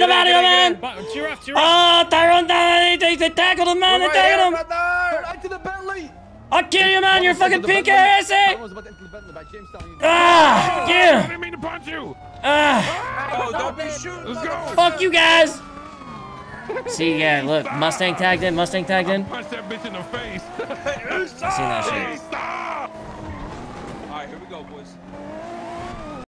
Get out of here, man! But, giraffe, giraffe. Oh, Tyrone, they, they, they tackled him, man. They Right tackled him. brother. Right to the Bentley. I'll kill you, man. You're fucking pink ass. Ah, eh? I didn't mean to punch you. Ah, Oh, oh don't be shooting. Let's go. fuck you guys. See, yeah, look, Mustang tagged in, Mustang tagged in. Punch that bitch in the face. I seen that shit. Stop. All right, here we go, boys.